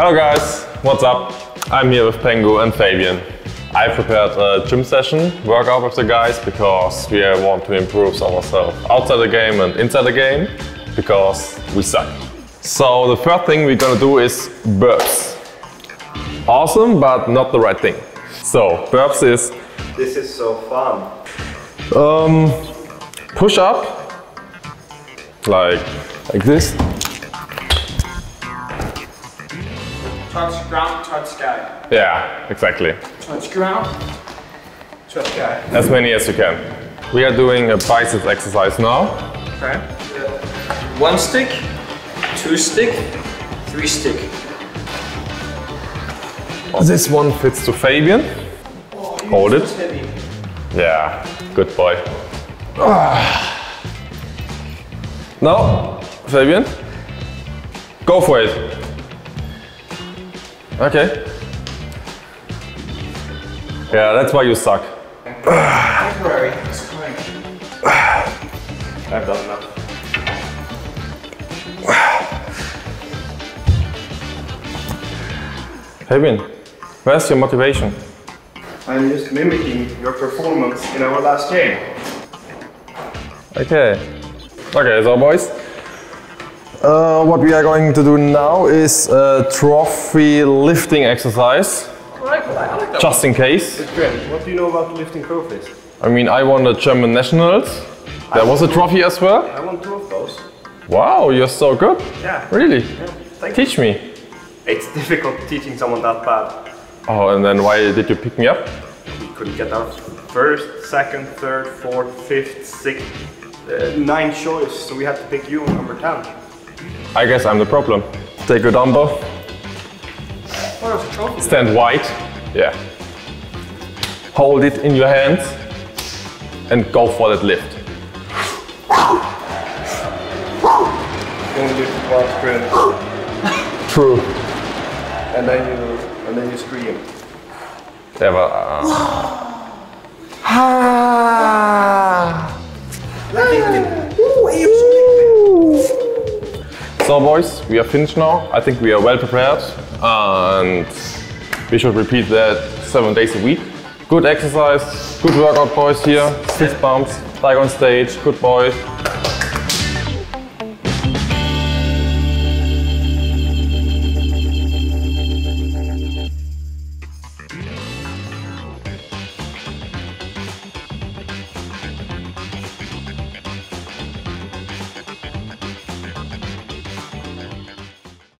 Hello guys, what's up? I'm here with Pengu and Fabian. I prepared a gym session workout with the guys because we want to improve ourselves outside the game and inside the game because we suck. So the first thing we're gonna do is burps. Awesome, but not the right thing. So burps is This is so fun. um, push up like like this. Touch ground, touch sky. Yeah, exactly. Touch ground, touch sky. As many as you can. We are doing a biceps exercise now. Okay. One stick, two stick, three stick. This one fits to Fabian. Hold it. Heavy. Yeah, good boy. Now, Fabian, go for it. Okay. Yeah, that's why you suck. Temporary. I've done enough. Fabian, where's your motivation? I'm just mimicking your performance in our last game. Okay. Okay, so boys, uh, what we are going to do now is a trophy lifting exercise, I like, I like that. just in case. What do you know about lifting trophies? I mean, I won the German nationals. There was a trophy as well. I won two of those. Wow, you're so good. Yeah. Really? Yeah. Thank you. Teach me. It's difficult teaching someone that bad. Oh, and then why did you pick me up? We couldn't get our first, second, third, fourth, fifth, sixth, uh, nine choice, so we had to pick you number 10. I guess I'm the problem. Take a dumbbell, What was the trophy? stand wide. Yeah. Hold it in your hands and go for that lift. Only one sprint, True. and then you and then you scream. Yeah, but, uh, So boys, we are finished now. I think we are well prepared and we should repeat that seven days a week. Good exercise, good workout boys here, fist bumps, like on stage, good boy.